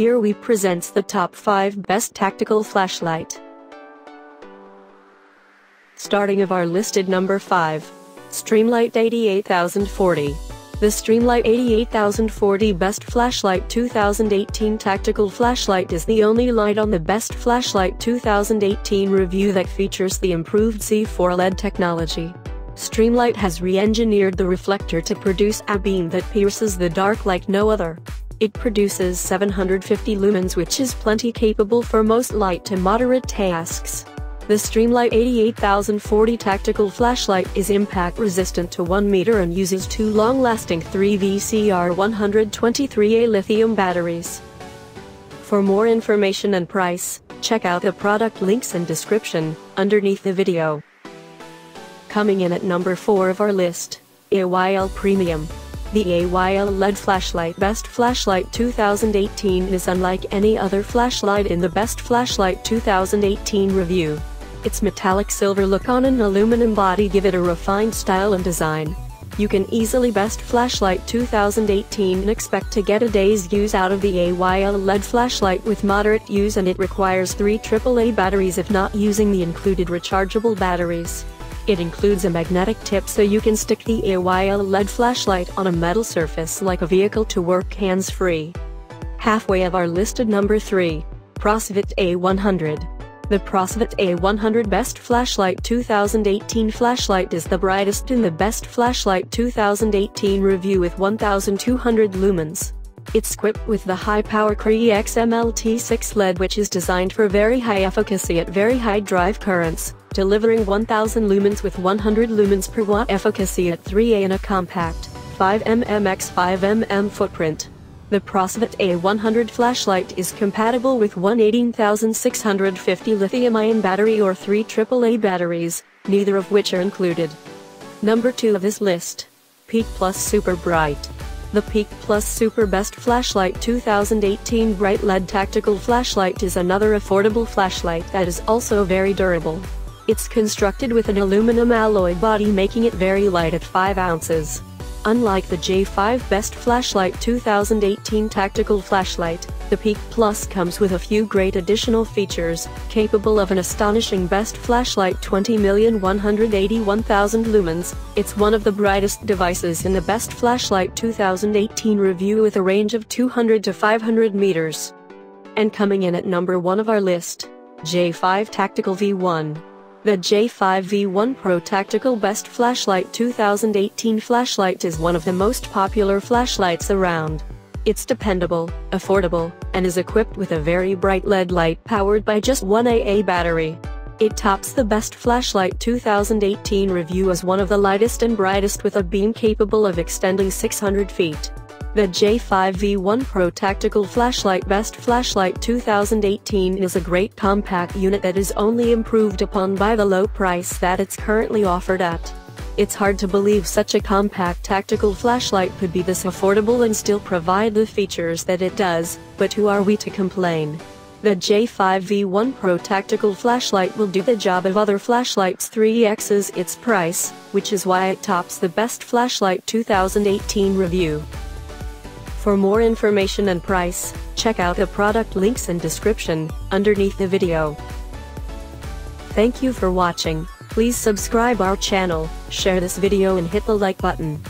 Here we presents the top 5 best tactical flashlight. Starting of our listed number 5. Streamlight 88040. The Streamlight 88040 Best Flashlight 2018 Tactical Flashlight is the only light on the Best Flashlight 2018 review that features the improved C4 LED technology. Streamlight has re-engineered the reflector to produce a beam that pierces the dark like no other. It produces 750 lumens which is plenty capable for most light to moderate tasks. The Streamlight 88040 tactical flashlight is impact resistant to 1 meter and uses two long-lasting 3VCR123A lithium batteries. For more information and price, check out the product links and description underneath the video. Coming in at number 4 of our list, AYL Premium. The AYL LED flashlight Best Flashlight 2018 is unlike any other flashlight in the Best Flashlight 2018 review. Its metallic silver look on an aluminum body give it a refined style and design. You can easily best flashlight 2018 and expect to get a day's use out of the AYL LED flashlight with moderate use and it requires 3 AAA batteries if not using the included rechargeable batteries. It includes a magnetic tip so you can stick the AYL LED flashlight on a metal surface like a vehicle to work hands-free. Halfway of our listed number 3. Prosvet A100. The Prosvet A100 Best Flashlight 2018 flashlight is the brightest in the Best Flashlight 2018 review with 1200 lumens. It's equipped with the high-power Cree XMLT6 LED which is designed for very high efficacy at very high drive currents, delivering 1000 lumens with 100 lumens per watt efficacy at 3A in a compact 5mm x 5mm footprint. The Prosvet A100 flashlight is compatible with one 18650 lithium-ion battery or three AAA batteries, neither of which are included. Number 2 of this list. Peak Plus Super Bright. The Peak Plus Super Best Flashlight 2018 Bright LED Tactical Flashlight is another affordable flashlight that is also very durable. It's constructed with an aluminum alloy body making it very light at 5 ounces. Unlike the J5 Best Flashlight 2018 Tactical Flashlight, the Peak Plus comes with a few great additional features, capable of an astonishing Best Flashlight 20,181,000 lumens. It's one of the brightest devices in the Best Flashlight 2018 review with a range of 200 to 500 meters. And coming in at number 1 of our list, J5 Tactical V1. The J5V1 Pro Tactical Best Flashlight 2018 flashlight is one of the most popular flashlights around. It's dependable, affordable, and is equipped with a very bright LED light powered by just one AA battery. It tops the Best Flashlight 2018 review as one of the lightest and brightest with a beam capable of extending 600 feet. The J5V1 Pro Tactical Flashlight Best Flashlight 2018 is a great compact unit that is only improved upon by the low price that it's currently offered at. It's hard to believe such a compact tactical flashlight could be this affordable and still provide the features that it does, but who are we to complain? The J5V1 Pro Tactical Flashlight will do the job of other flashlights 3x's its price, which is why it tops the Best Flashlight 2018 review. For more information and price, check out the product links and description underneath the video. Thank you for watching. Please subscribe our channel, share this video and hit the like button.